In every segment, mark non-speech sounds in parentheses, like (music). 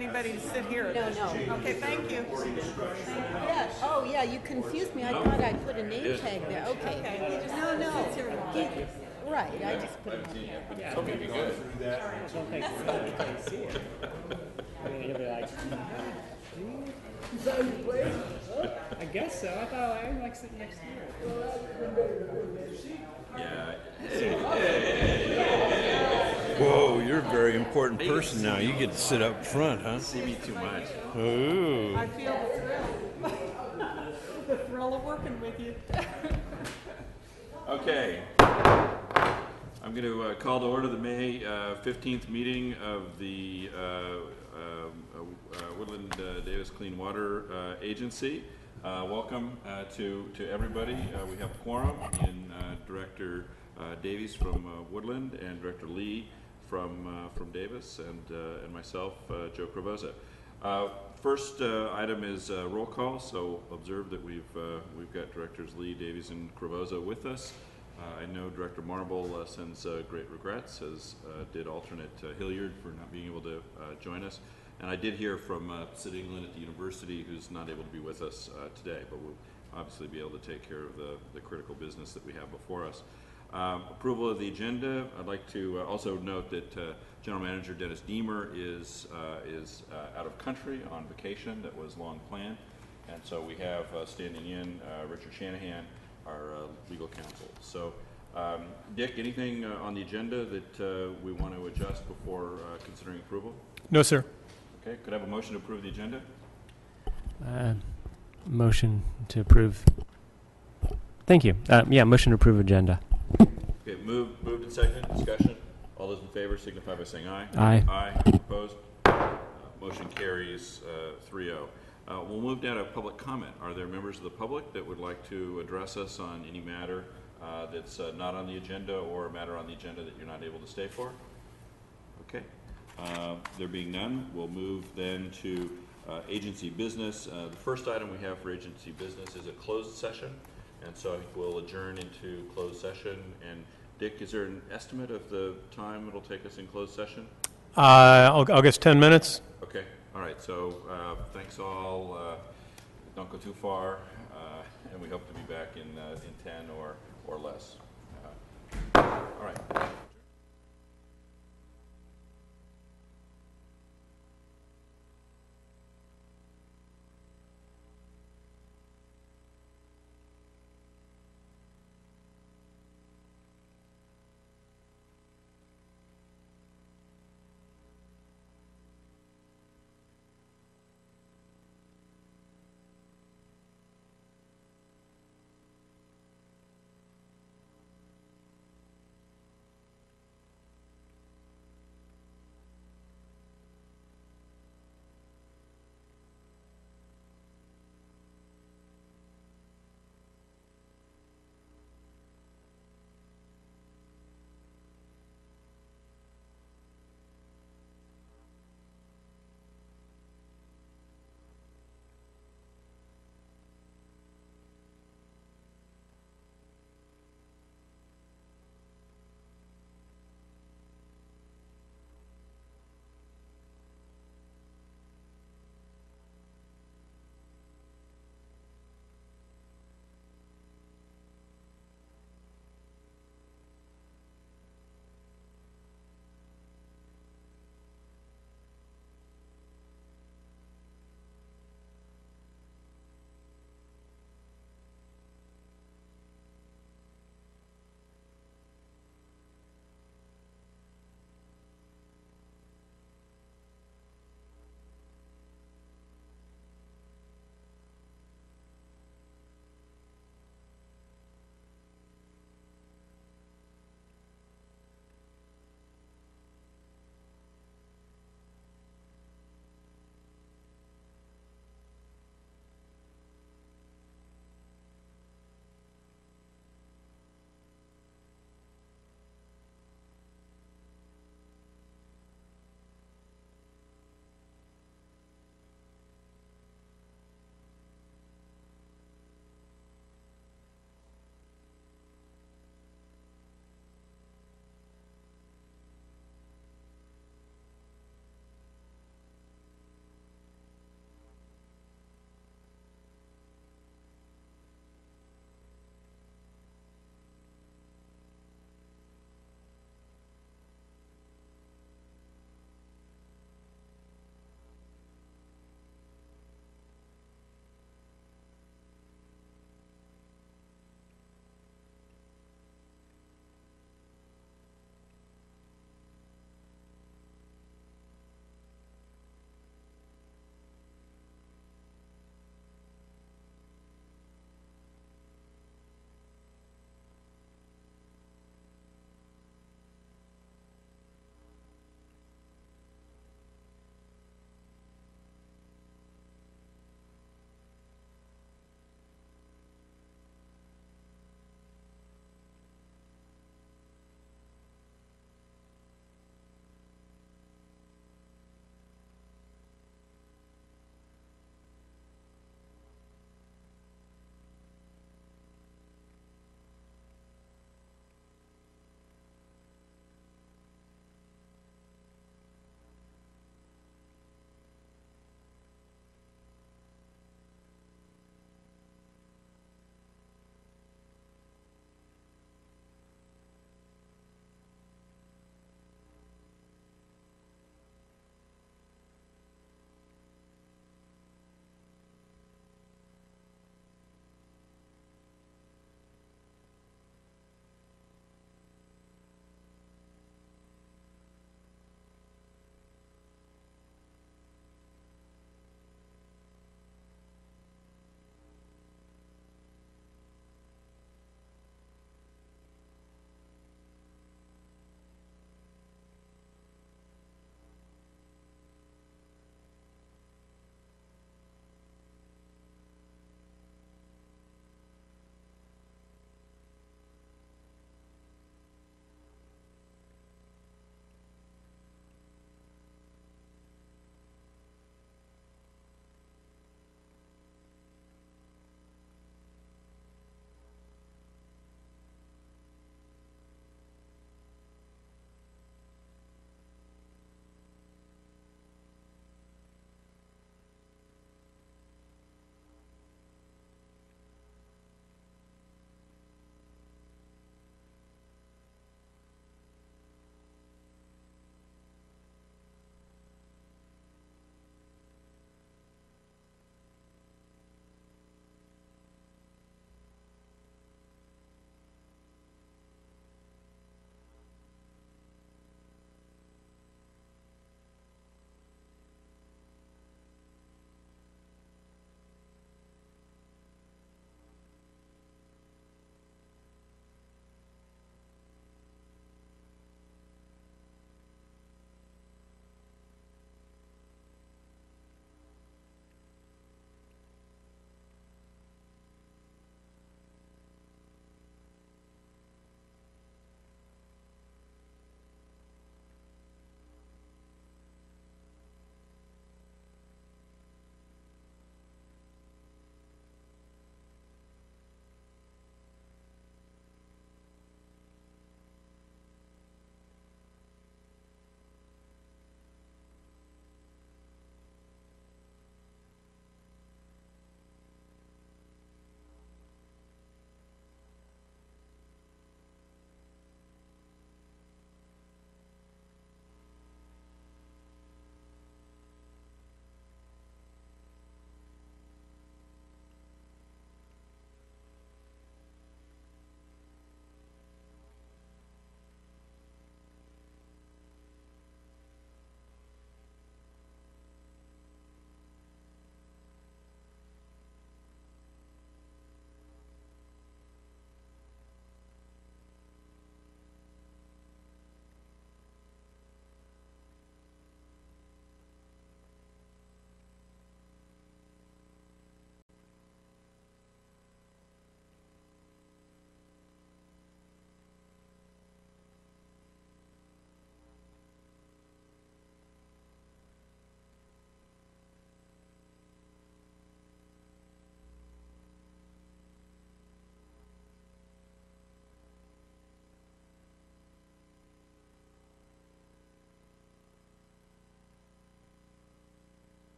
anybody to sit here. No, no. Okay, thank you. Yeah, oh, yeah, you confused me. I thought I put a name tag there. Okay. No, no. He- Right, I just put it on there. Don't think you see it. I mean, you'll be like, Is that your place? I guess so. I thought I would like sitting next to you. Whoa, you're a very important person now. You get to sit up front, huh? See me too much. Ooh. I feel the thrill. (laughs) The thrill of working with you. (laughs) Okay. I'm going to uh, call to order the May uh, 15th meeting of the uh, uh, Woodland uh, Davis Clean Water uh, Agency. Uh, Welcome uh, to, to everybody. Uh, We have quorum in uh, Director uh, Davies from uh, Woodland and Director Lee from, uh, from Davis and, uh, and myself, uh, Joe Krovoza. Uh, First item is roll call, so observe that we've, we've got Directors Lee, Davies, and Krovoza with us. I know Director Marble sends great regrets, as did alternate Hilliard for not being able to join us. And I did hear from uh, Sid England at the university, who's not able to be with us uh, today, but we'll obviously be able to take care of the, the critical business that we have before us. Um, Approval of the agenda, I'd like to uh, also note that uh, General Manager Dennis Diemer is, uh, is uh, out of country on vacation that was long planned. And so we have uh, standing in uh, Richard Shanahan, our uh, legal counsel. So, um, Dick, anything uh, on the agenda that uh, we want to adjust before uh, considering approval? No, sir. Okay, could I have a motion to approve the agenda? Uh, motion to approve. Thank you. Uh, yeah, motion to approve agenda. Okay, move, moved and seconded, discussion. All those in favor signify by saying aye. Aye. Aye, opposed? Uh, Motion carries three oh. We'll move down to public comment. Are there members of the public that would like to address us on any matter uh, that's uh, not on the agenda or a matter on the agenda that you're not able to stay for? Okay. Uh, There being none, we'll move then to uh, agency business. Uh, The first item we have for agency business is a closed session, and so I think we'll adjourn into closed session. And Dick, is there an estimate of the time it'll take us in closed session? Uh, I'll, I'll guess 10 minutes. Okay, all right, so uh, thanks all. uh, Don't go too far, uh, and we hope to be back in uh, in 10 or or less. Uh, All right.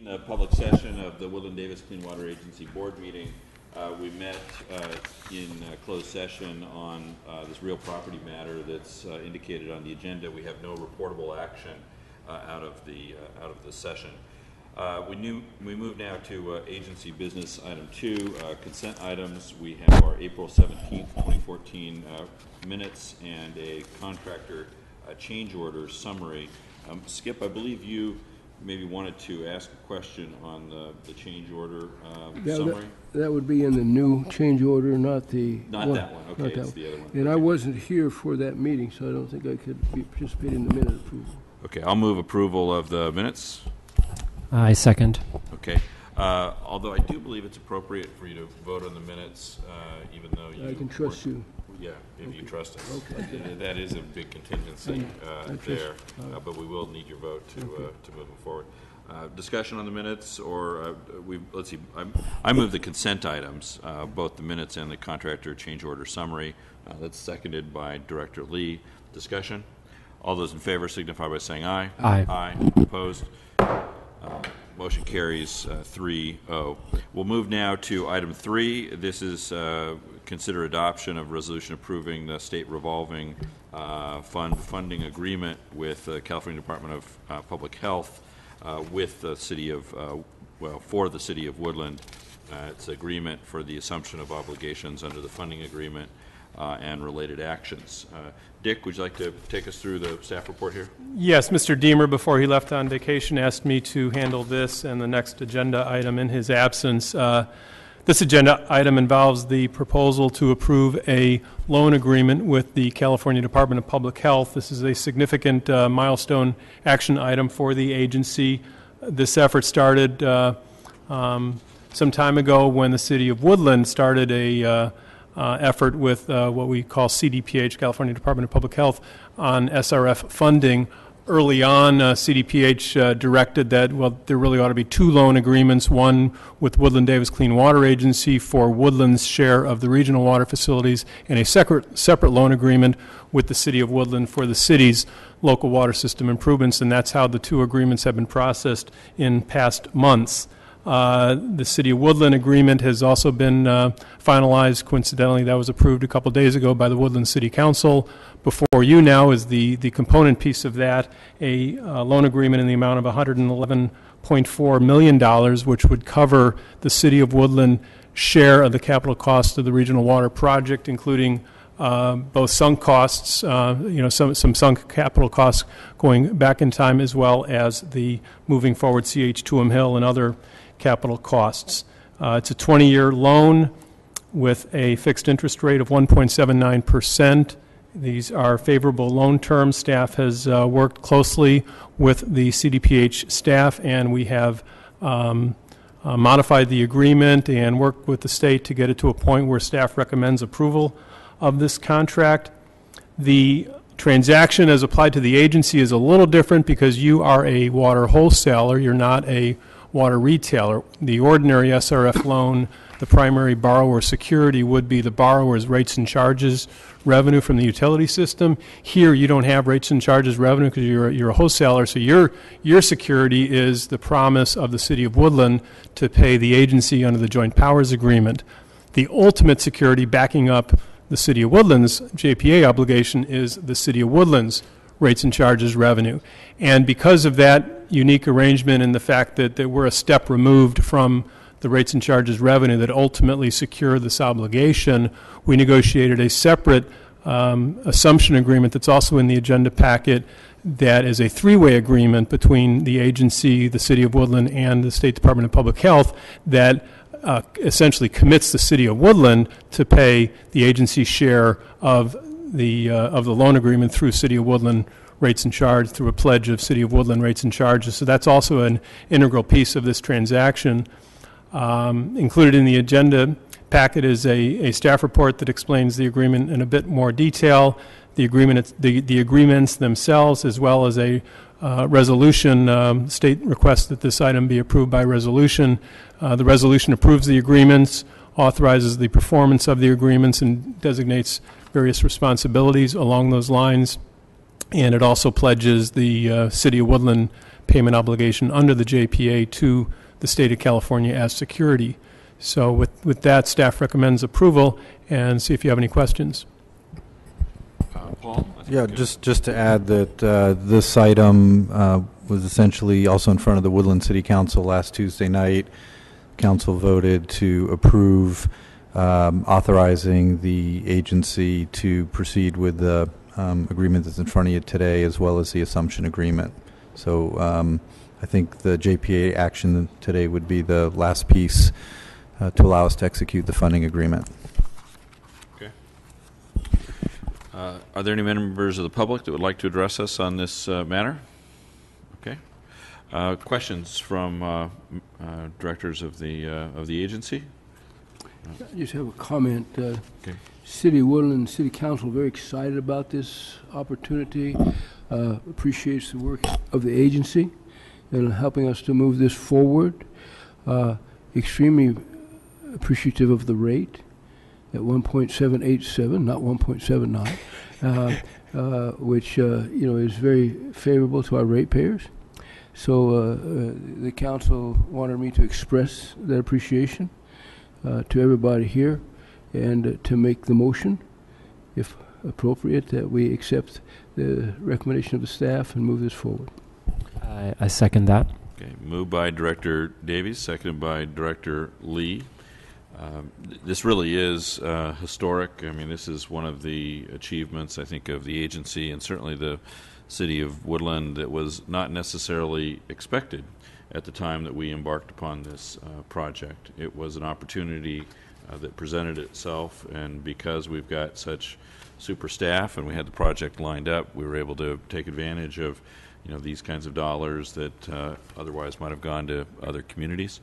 In the public session of the Woodland Davis Clean Water Agency Board meeting, uh, we met uh, in uh, closed session on uh, this real property matter that's uh, indicated on the agenda. We have no reportable action out of the, out of the session. We knew, we move now to agency business item two, consent items. We have our April seventeenth, twenty fourteen uh, minutes and a contractor change order summary. Um, Skip, I believe you maybe wanted to ask a question on the, the change order um, Yeah, that- summary? That would be in the new change order, not the. Not that one, okay, not it's that one. the other one. And I wasn't here for that meeting, so I don't think I could be- participate in the minute approval. Okay, I'll move approval of the minutes. I second. Okay, uh, although I do believe it's appropriate for you to vote on the minutes, uh, even though you. I can trust weren't- you. Yeah, if you trust us. That is a big contingency uh, I trust- there, uh, but we will need your vote to, uh, to move them forward. Uh, Discussion on the minutes, or uh, we, let's see, I'm- I move the consent items, uh, both the minutes and the contractor change order summary. Uh, That's seconded by Director Lee. Discussion? All those in favor signify by saying aye. Aye. Aye, opposed? Uh, Motion carries uh, 3-0. We'll move now to item three. This is uh, consider adoption of resolution approving the state revolving uh, fund funding agreement with the California Department of uh, Public Health uh, with the city of, uh, well, for the city of Woodland. It's agreement for the assumption of obligations under the funding agreement uh, and related actions. Uh, Dick, would you like to take us through the staff report here? Yes, Mr. Diemer, before he left on vacation, asked me to handle this and the next agenda item in his absence. Uh, This agenda item involves the proposal to approve a loan agreement with the California Department of Public Health. This is a significant uh, milestone action item for the agency. This effort started uh, um, some time ago when the city of Woodland started a uh, effort with uh, what we call CDPH, California Department of Public Health, on SRF funding. Early on, uh, CDPH uh, directed that, well, there really ought to be two loan agreements, one with Woodland Davis Clean Water Agency for Woodland's share of the regional water facilities, and a separate, separate loan agreement with the city of Woodland for the city's local water system improvements, and that's how the two agreements have been processed in past months. Uh, The City of Woodland agreement has also been uh, finalized. Coincidentally, that was approved a couple days ago by the Woodland City Council. Before you now is the, the component piece of that, a uh, loan agreement in the amount of $111.4 million, which would cover the City of Woodland share of the capital cost of the regional water project, including uh, both sunk costs, uh, you know, some, some sunk capital costs going back in time, as well as the moving forward CH2M Hill and other capital costs. Uh, It's a 20-year loan with a fixed interest rate of 1.79%. These are favorable loan terms. Staff has uh, worked closely with the CDPH staff, and we have um, uh, modified the agreement and worked with the state to get it to a point where staff recommends approval of this contract. The transaction as applied to the agency is a little different because you are a water wholesaler, you're not a water retailer. The ordinary SRF loan, the primary borrower security would be the borrower's rates and charges revenue from the utility system. Here, you don't have rates and charges revenue because you're, you're a wholesaler, so your, your security is the promise of the city of Woodland to pay the agency under the joint powers agreement. The ultimate security backing up the City of Woodlands JPA obligation is the City of Woodlands rates and charges revenue. And because of that unique arrangement and the fact that, that we're a step removed from the rates and charges revenue that ultimately secure this obligation, we negotiated a separate um, assumption agreement that's also in the agenda packet that is a three-way agreement between the agency, the City of Woodland, and the State Department of Public Health that uh, essentially commits the City of Woodland to pay the agency's share of the, uh, of the loan agreement through City of Woodland rates and charge, through a pledge of City of Woodland rates and charges. So that's also an integral piece of this transaction. Um, Included in the agenda packet is a, a staff report that explains the agreement in a bit more detail, the agreement, the, the agreements themselves, as well as a uh, resolution, um, state requests that this item be approved by resolution. Uh, The resolution approves the agreements, authorizes the performance of the agreements, and designates various responsibilities along those lines. And it also pledges the uh, City of Woodland payment obligation under the JPA to the state of California as security. So with, with that, staff recommends approval and see if you have any questions. Uh, Paul? Yeah, just, just to add that uh, this item uh, was essentially also in front of the Woodland City Council last Tuesday night. Council voted to approve um, authorizing the agency to proceed with the um, agreement that's in front of you today, as well as the assumption agreement. So um, I think the JPA action today would be the last piece uh, to allow us to execute the funding agreement. Uh, Are there any members of the public that would like to address us on this uh, matter? Okay. Uh, Questions from uh, uh, directors of the, uh, of the agency? I just have a comment. uh, Okay. City of Woodland, City Council, very excited about this opportunity, uh, appreciates the work of the agency in helping us to move this forward. Uh, Extremely appreciative of the rate at 1.787, not 1.79, uh, uh, which, uh, you know, is very favorable to our ratepayers. So uh, uh, the council wanted me to express that appreciation uh, to everybody here and uh, to make the motion, if appropriate, that we accept the recommendation of the staff and move this forward. I, I second that. Okay, moved by Director Davies, seconded by Director Lee. Um, th- This really is uh, historic. I mean, this is one of the achievements, I think, of the agency and certainly the city of Woodland that was not necessarily expected at the time that we embarked upon this uh, project. It was an opportunity uh, that presented itself, and because we've got such super staff and we had the project lined up, we were able to take advantage of you know these kinds of dollars that uh, otherwise might have gone to other communities.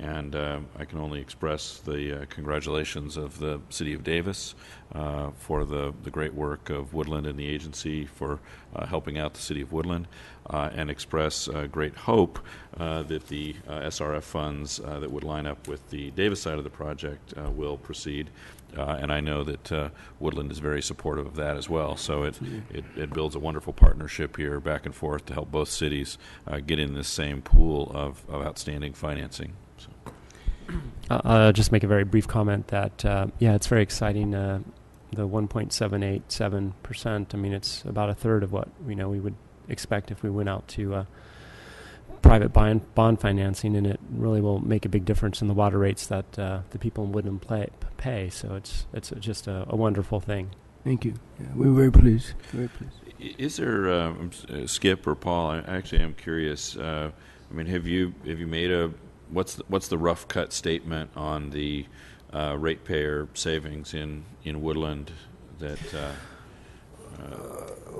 And uh, I can only express the uh, congratulations of the City of Davis uh, for the, the great work of Woodland and the agency for helping out the City of Woodland, uh, and express uh, great hope uh, that the uh, SRF funds that would line up with the Davis side of the project will proceed. And I know that Woodland is very supportive of that as well. So it, it, it builds a wonderful partnership here back and forth to help both cities get in this same pool of, of outstanding financing. So. Uh, I'll just make a very brief comment that, uh, yeah, it's very exciting. Uh, the 1.787%, I mean, it's about a third of what, you know, we would expect if we went out to uh, private bond, bond financing, and it really will make a big difference in the water rates that uh, the people in Woodland play, pay. So it's, it's just a, a wonderful thing. Thank you. Yeah, we were very pleased, very pleased. Is there, um, uh, Skip or Paul, I actually am curious, uh, I mean, have you, have you made a, what's, the- what's the rough cut statement on the uh, ratepayer savings in, in Woodland that, uh,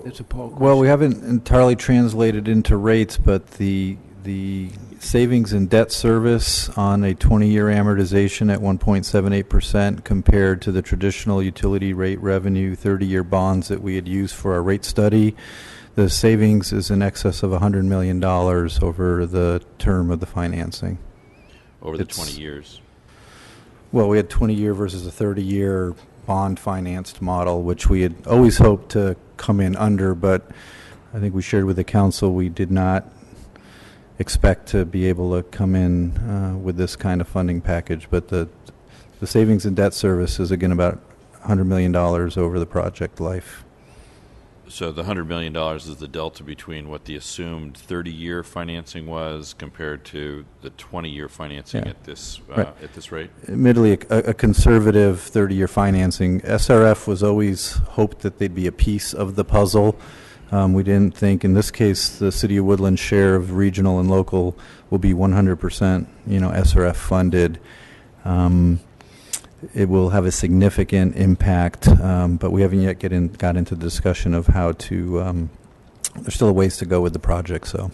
That's a Paul question. Well, we haven't entirely translated into rates, but the, the savings in debt service on a 20-year amortization at 1.78% compared to the traditional utility rate revenue 30-year bonds that we had used for our rate study, the savings is in excess of $100 million over the term of the financing. over the It's- 20 years? Well, we had 20-year versus a 30-year bond-financed model, which we had always hoped to come in under, but I think we shared with the council, we did not expect to be able to come in uh, with this kind of funding package. But the, the savings in debt service is again about $100 million over the project life. So the $100 million is the delta between what the assumed 30-year financing was compared to the 20-year financing Yeah. at this, uh, Right. at this rate? admittedly a, a conservative 30-year financing. SRF was always hoped that they'd be a piece of the puzzle. Um, we didn't think, in this case, the city of Woodland's share of regional and local will be 100%, you know, SRF funded. Um, it will have a significant impact, um, but we haven't yet get in, got into the discussion of how to. Um, there's still a ways to go with the project, so.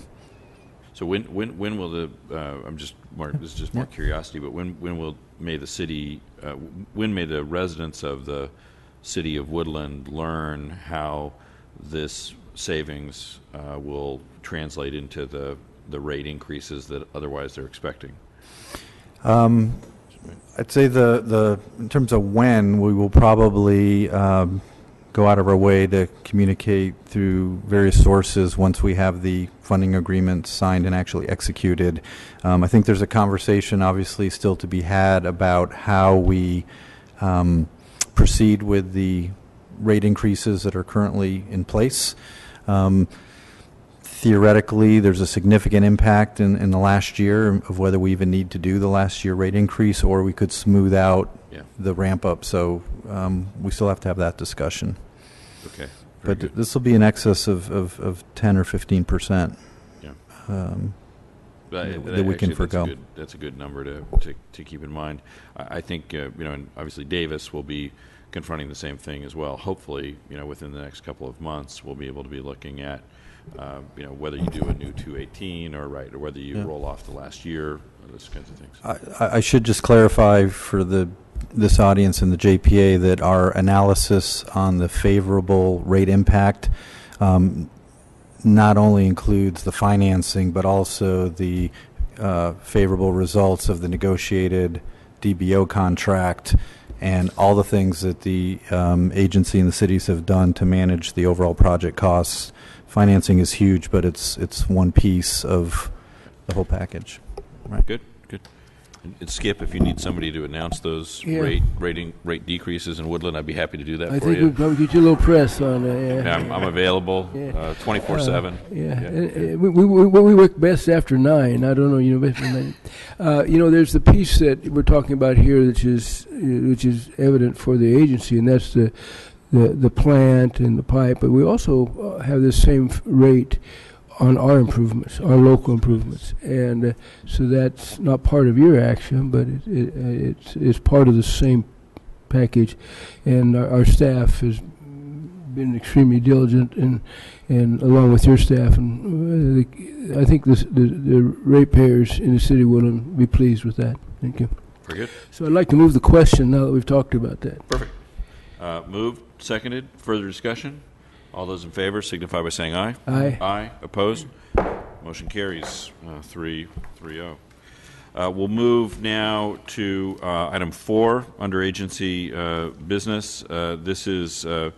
So when, when, when will the, uh, I'm just more, this is just more Yeah. curiosity, but when, when will, may the city, uh, when may the residents of the city of Woodland learn how this savings uh, will translate into the, the rate increases that otherwise they're expecting? Um, I'd say the, the, in terms of when, we will probably um, go out of our way to communicate through various sources once we have the funding agreement signed and actually executed. Um, I think there's a conversation, obviously, still to be had about how we um, proceed with the rate increases that are currently in place. Um, theoretically, there's a significant impact in, in the last year of whether we even need to do the last year rate increase, or we could smooth out Yeah. the ramp up. So um, we still have to have that discussion. Okay. very But this will be in excess of, of, of 10 or 15 percent. Yeah. Um, That- that- we actually, can that's a forgo. good- That's a good number to, to, to keep in mind. I, I think, uh, you know, and obviously Davis will be confronting the same thing as well. Hopefully, you know, within the next couple of months, we'll be able to be looking at, uh, you know, whether you do a new 218 or, right, or whether you Yeah. roll off the last year, or those kinds of things. I, I- I should just clarify for the, this audience and the JPA that our analysis on the favorable rate impact um, not only includes the financing, but also the uh, favorable results of the negotiated DBO contract and all the things that the um, agency and the cities have done to manage the overall project costs. Financing is huge, but it's, it's one piece of the whole package. Right. Good, good. And- And Skip, if you need somebody to announce those Yeah. rate, rating, rate decreases in Woodland, I'd be happy to do that I for think you. we'd probably get you a little press on that, yeah. Yeah, I'm, I'm available, Yeah. uh, twenty-four seven. Yeah, and, uh, we, we, we we work best after nine. I don't know, you know, best after nine. Uh, you know, there's the piece that we're talking about here, which is uh, which is evident for the agency, and that's the the, the plant and the pipe. But we also uh, have the same rate on our improvements, our local improvements, and uh, so that's not part of your action, but it, it, uh, it's it's part of the same package, and our, our staff has been extremely diligent and and along with your staff, and uh, the, I think this, the, the ratepayers in the city will be pleased with that. Thank you. Very good. So I'd like to move the question now that we've talked about that. Perfect. Uh, moved, seconded, further discussion? All those in favor signify by saying aye. Aye. Aye, opposed? Motion carries, uh, three, three oh. Uh, we'll move now to, uh, item four, under agency, uh, business. Uh, this is, uh,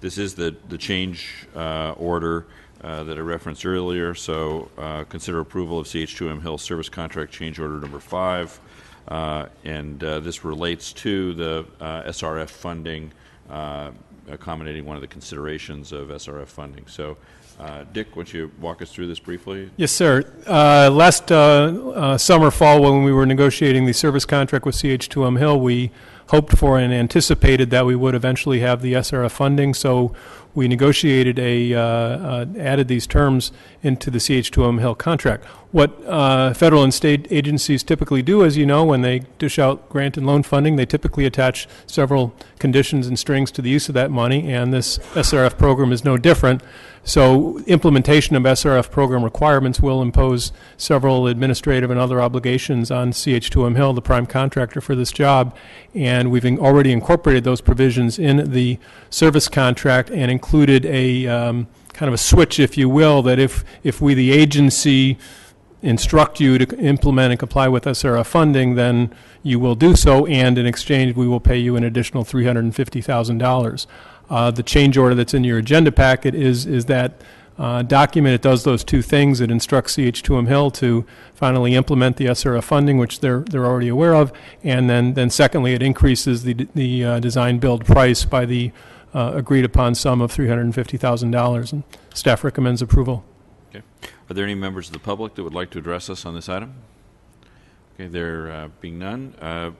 this is the, the change, uh, order, uh, that I referenced earlier. So, uh, consider approval of CH2M Hill Service Contract Change Order Number Five. Uh, and, uh, this relates to the, uh, SRF funding, uh, accommodating one of the considerations of SRF funding. So, uh, Dick, would you walk us through this briefly? Yes, sir. Uh, Last uh, uh, summer, fall, when we were negotiating the service contract with CH2M Hill, we hoped for and anticipated that we would eventually have the SRF funding, so we negotiated a, uh, uh, added these terms into the CH2M Hill contract. What uh, federal and state agencies typically do, as you know, when they dish out grant and loan funding, they typically attach several conditions and strings to the use of that money, and this SRF program is no different. So implementation of SRF program requirements will impose several administrative and other obligations on CH2M Hill, the prime contractor for this job. And we've already incorporated those provisions in the service contract and included a um, kind of a switch, if you will, that if, if we, the agency, instruct you to implement and comply with SRF funding, then you will do so, and in exchange, we will pay you an additional $350,000. Uh, The change order that's in your agenda packet is, is that uh, document. It does those two things. It instructs CH2M Hill to finally implement the SRF funding, which they're, they're already aware of, and then, then secondly, it increases the, the uh, design build price by the uh, agreed upon sum of $350,000. And staff recommends approval. Okay. Are there any members of the public that would like to address us on this item? Okay, there uh, being none, uh,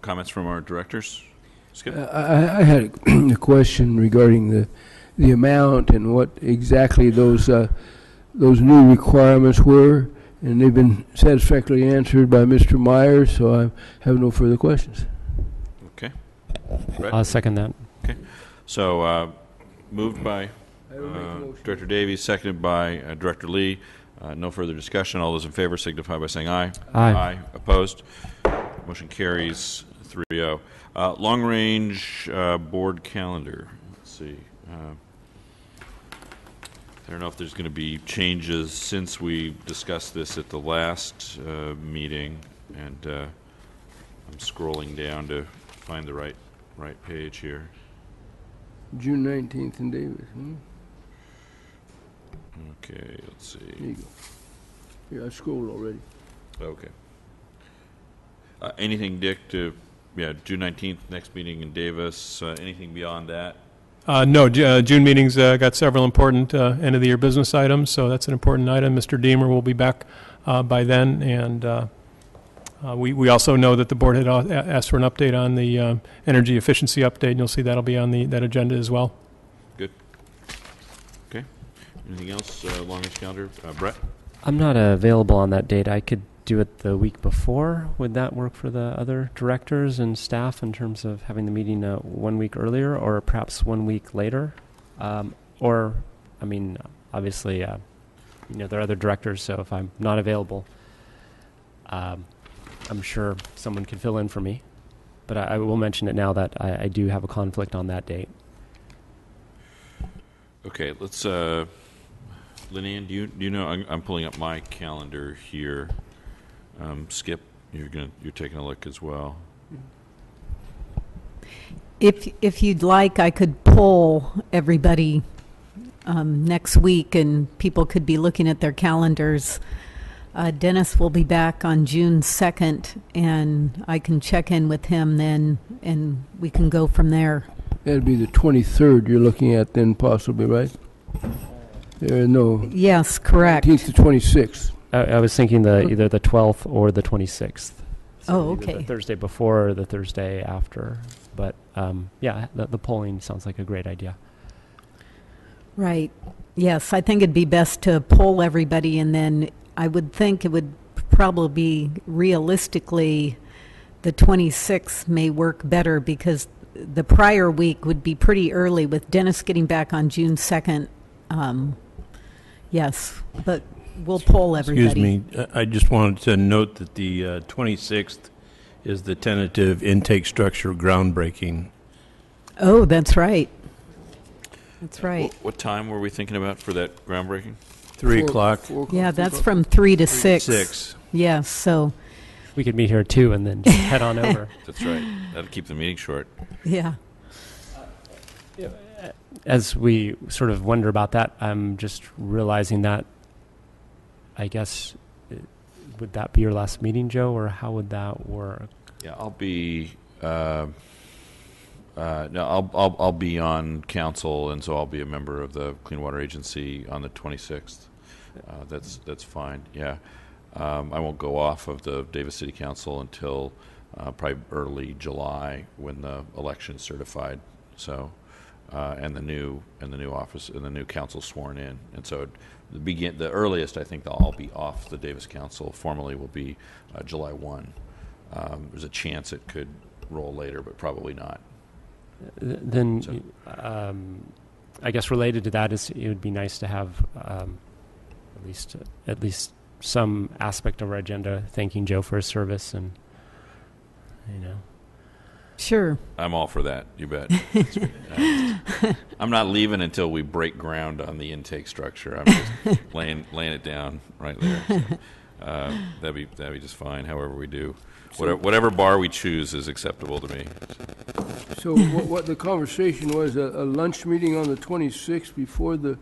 comments from our directors? Skip? Uh, I, I- I had (clears throat) a question regarding the, the amount and what exactly those, uh, those new requirements were, and they've been satisfactorily answered by Mr. Myers, so I have no further questions. Okay. Brett? I'll second that. Okay. So, uh, moved by uh, Director Davies, seconded by uh, Director Lee. Uh, No further discussion. All those in favor signify by saying aye. Aye. Opposed? Motion carries 3-0. Uh, Long-range uh, board calendar. Let's see. Uh, I don't know if there's going to be changes since we discussed this at the last uh, meeting, and uh, I'm scrolling down to find the right, right page here. June 19th in Davis. Hmm? Okay, let's see. There you go. Yeah, I scrolled already. Okay. Uh, anything, Dick, to, yeah, June nineteenth, next meeting in Davis, uh, anything beyond that? Uh, No, Ju- uh, June meeting's uh, got several important uh, end-of-the-year business items, so that's an important item. Mr. Diemer will be back uh, by then, and uh, uh, we we also know that the board had a- asked for an update on the uh, energy efficiency update, and you'll see that'll be on the that agenda as well. Good. Okay. Anything else uh, along this calendar? Uh, Brett? I'm not uh, available on that date. I could do it the week before. Would that work for the other directors and staff in terms of having the meeting uh, one week earlier or perhaps one week later? Um, or, I mean, obviously, uh, you know, there are other directors, so if I'm not available, um, I'm sure someone could fill in for me. But I, I will mention it now that I, I do have a conflict on that date. Okay, let's, uh, Lynn, do you, do you know, I'm, I'm pulling up my calendar here. Um, Skip, you're gonna, you're taking a look as well. If, if you'd like, I could poll everybody um, next week, and people could be looking at their calendars. Uh, Dennis will be back on June 2nd, and I can check in with him then, and we can go from there. That'd be the 23rd you're looking at then possibly, right? There are no, Yes, correct. 19th to 26th. I, I was thinking the either the 12th or the 26th. Oh, either okay. The Thursday before or the Thursday after. But um, yeah, the, the polling sounds like a great idea. Right. Yes, I think it'd be best to poll everybody, and then I would think it would probably be realistically, the 26th may work better because the prior week would be pretty early with Dennis getting back on June 2nd. Um, yes, but we'll poll everybody. Excuse me, I I just wanted to note that the uh, 26th is the tentative intake structure groundbreaking. Oh, that's right. That's right. Wh- What time were we thinking about for that groundbreaking? 3 Four- o'clock, four o'clock, Yeah, that's from 3 to 6. 6. Yes, so, We could meet here too and then just head on over. (laughs) That's right. That'll keep the meeting short. yeah. As we sort of wonder about that, I'm just realizing that. I guess uh, would that be your last meeting, Joe, or how would that work? Yeah, I'll be, uh, uh, no, I'll, I'll, I'll be on council, and so I'll be a member of the Clean Water Agency on the 26th. Uh, That's, that's fine, yeah. Um, I won't go off of the Davis City Council until uh, probably early July, when the election's certified, so, uh, and the new, and the new office, and the new council sworn in. And so the begin, the earliest I think they'll all be off the Davis Council formally will be uh, July 1. Um, There's a chance it could roll later, but probably not. Th- Then, So- um, I guess related to that is it would be nice to have um, at least at least some aspect of our agenda thanking Joe for his service and you know Sure. I'm all for that, you bet. (laughs) Uh, I'm not leaving until we break ground on the intake structure. I'm just (laughs) laying, laying it down right there. So, uh, That'd be, that'd be just fine, however we do. Whatever, whatever bar we choose is acceptable to me. So what, what the conversation was, a, a lunch meeting on the 26th before the,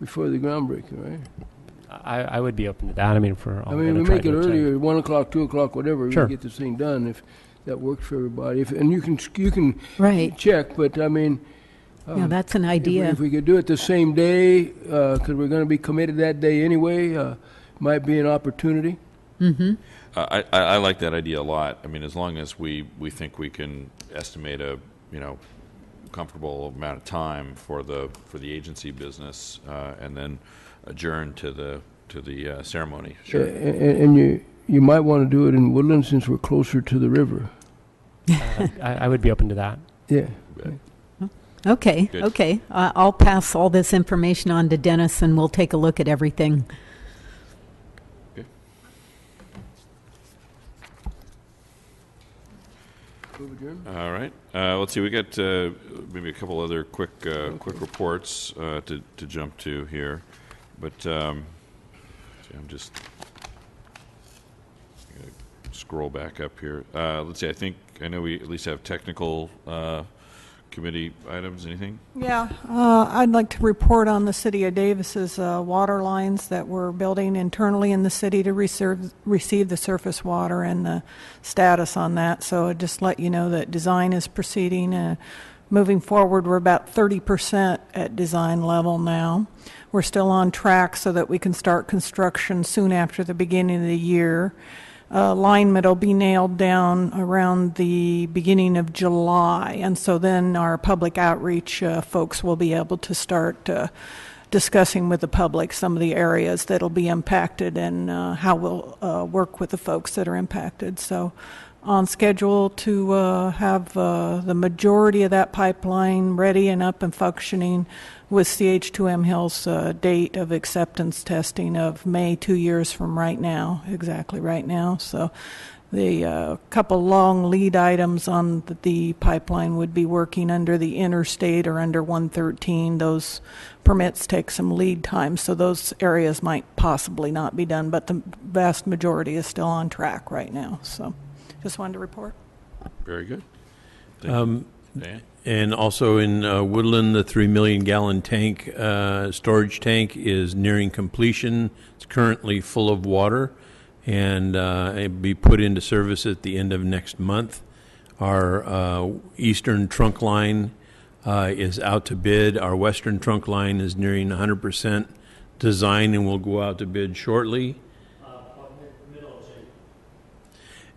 before the groundbreaking, right? I, I would be open to that. I mean, for I mean, we make it earlier, 1 o'clock, 2 o'clock, whatever, we Sure. get this thing done, if that works for everybody. If And you can, you can Right. check, but I mean. Yeah, um, that's an If we- idea. If we could do it the same day, because we're going to be committed that day anyway, uh, might be an opportunity. Mm-hmm. I, I, I like that idea a lot. I mean, as long as we, we think we can estimate a, you know, comfortable amount of time for the, for the agency business, uh, and then adjourn to the, to the uh, ceremony, A- sure. a- And you, you might want to do it in Woodland since we're closer to the river. (laughs) I, I would be open to that. Yeah. Okay, Good. okay. Uh, I'll pass all this information on to Dennis and we'll take a look at everything. All right. Uh, let's see. We got uh, maybe a couple other quick uh, quick reports uh, to to jump to here, but um, see, I'm just gonna scroll back up here. Uh, let's see. I think I know we at least have technical uh, committee items, anything? Yeah, uh, I'd like to report on the City of Davis's uh, water lines that we're building internally in the city to reserve, receive the surface water and the status on that. So I'd just let you know that design is proceeding. Uh, moving forward, we're about 30% at design level now. We're still on track so that we can start construction soon after the beginning of the year. Uh, alignment will be nailed down around the beginning of July, and so then our public outreach uh, folks will be able to start uh, discussing with the public some of the areas that'll be impacted and uh, how we'll uh, work with the folks that are impacted. So, on schedule to uh, have uh, the majority of that pipeline ready and up and functioning with CH2M Hill's uh, date of acceptance testing of May two years from right now, exactly right now. So the uh, couple long lead items on the, the pipeline would be working under the interstate or under 113. Those permits take some lead time, so those areas might possibly not be done, but the vast majority is still on track right now. So just wanted to report. Very good. Thank you. Um, Dan? And also in uh, Woodland, the 3 million gallon tank, uh, storage tank is nearing completion. It's currently full of water and uh, it'll be put into service at the end of next month. Our uh, eastern trunk line uh, is out to bid. Our western trunk line is nearing 100% design and will go out to bid shortly.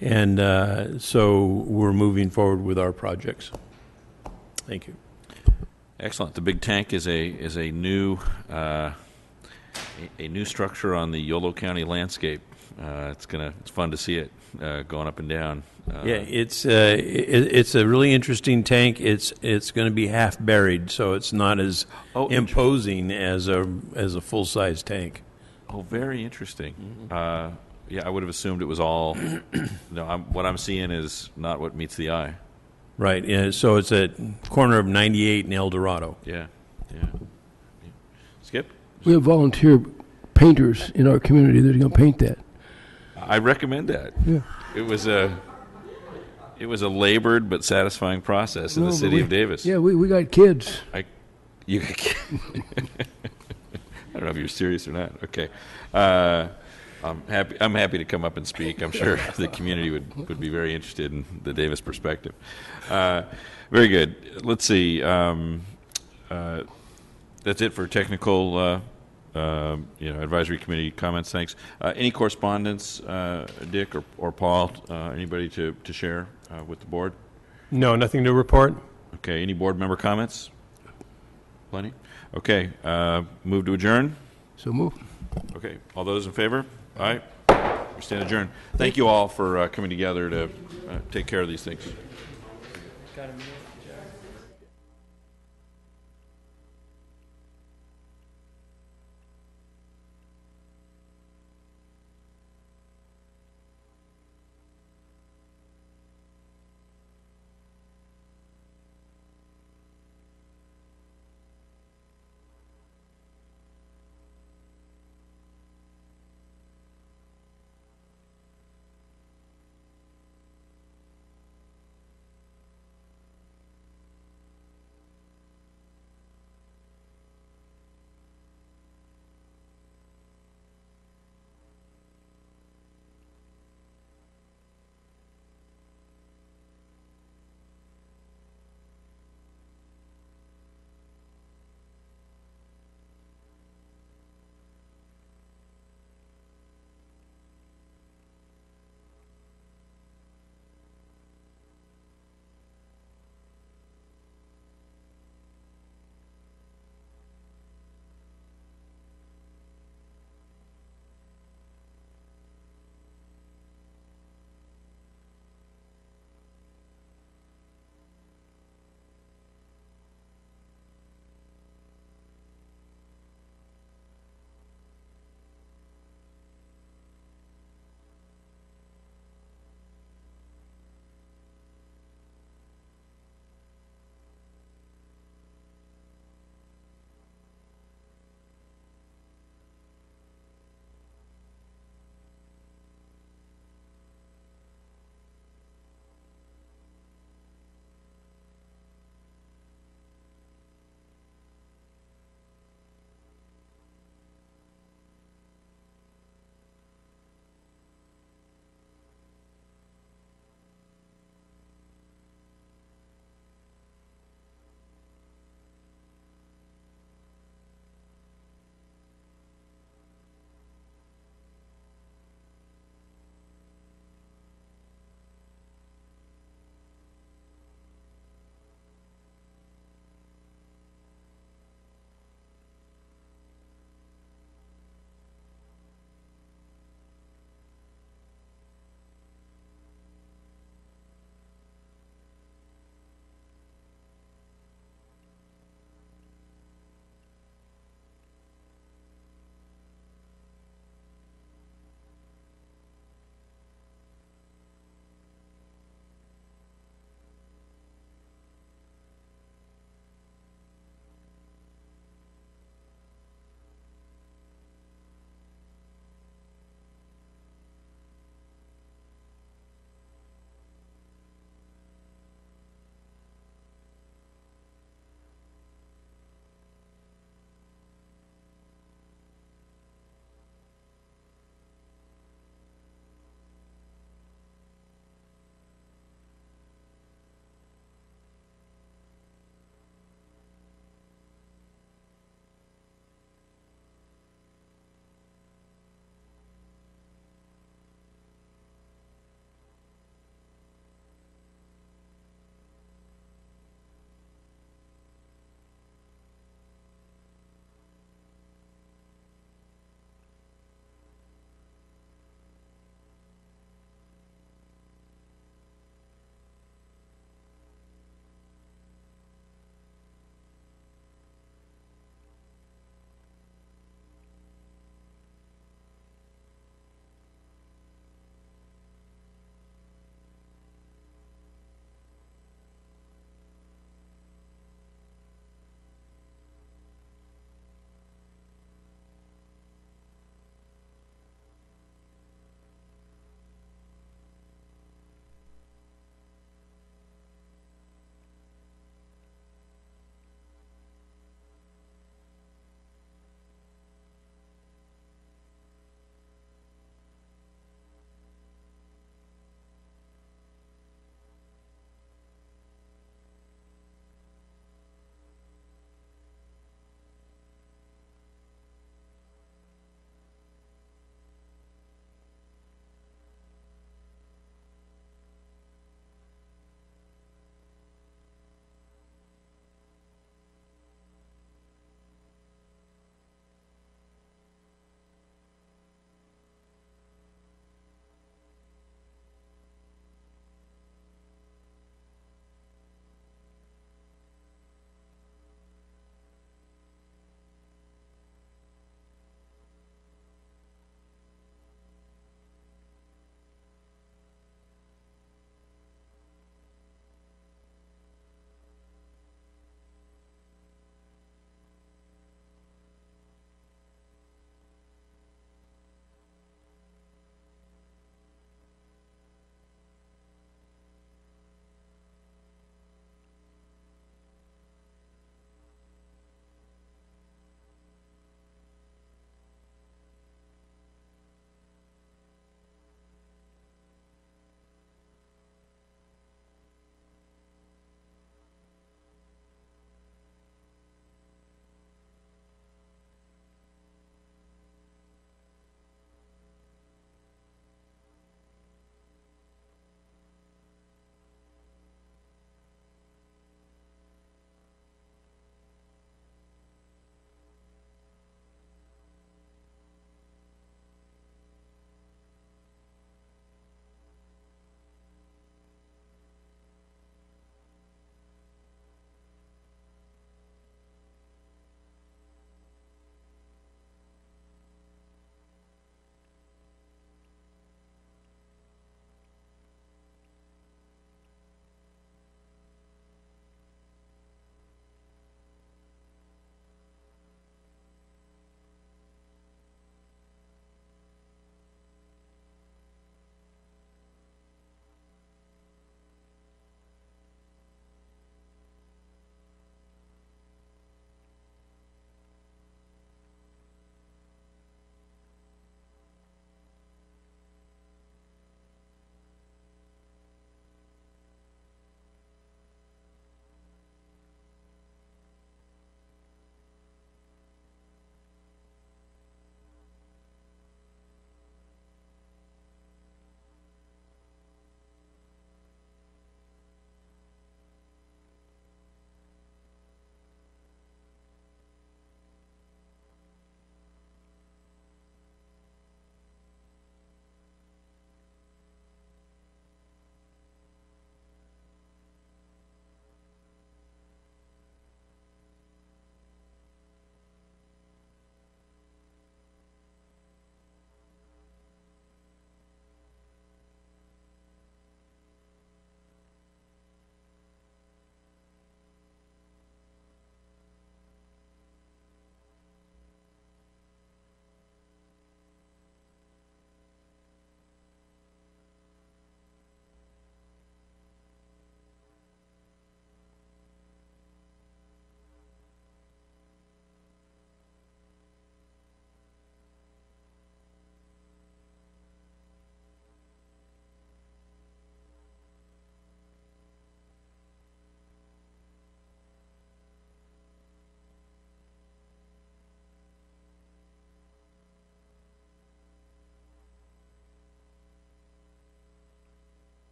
And uh, so we're moving forward with our projects. Thank you. Excellent. The big tank is a is a new uh, a, a new structure on the Yolo County landscape. Uh, it's gonna it's fun to see it uh, going up and down. Uh, Yeah, it's uh, it, it's a really interesting tank. It's it's going to be half buried, so it's not as Oh, imposing as a as a full size tank. Oh, very interesting. Uh, yeah, I would have assumed it was all. (clears throat) no, I'm, what I'm seeing is not what meets the eye. Right. Yeah, so it's at corner of 98 and El Dorado. Yeah, yeah. Skip, We have volunteer painters in our community that are going to paint that. I recommend that. Yeah. It was a it was a labored but satisfying process in No, the but city we- of Davis. Yeah, we, we got kids. I, you, (laughs) I don't know if you're serious or not. Okay, uh, I'm happy. I'm happy to come up and speak. I'm sure (laughs) the community would, would be very interested in the Davis perspective. Uh, very good. Let's see. Um, uh, that's it for technical. Uh, uh, you know, advisory committee comments. Thanks. Uh, any correspondence, uh, Dick or, or Paul? Uh, anybody to, to share uh, with the board? No, nothing to report? Okay, any board member comments? Plenty? Okay, uh, move to adjourn? So move. Okay, all those in favor? Aye. We stand adjourned. Thank you all for uh, coming together to uh, take care of these things.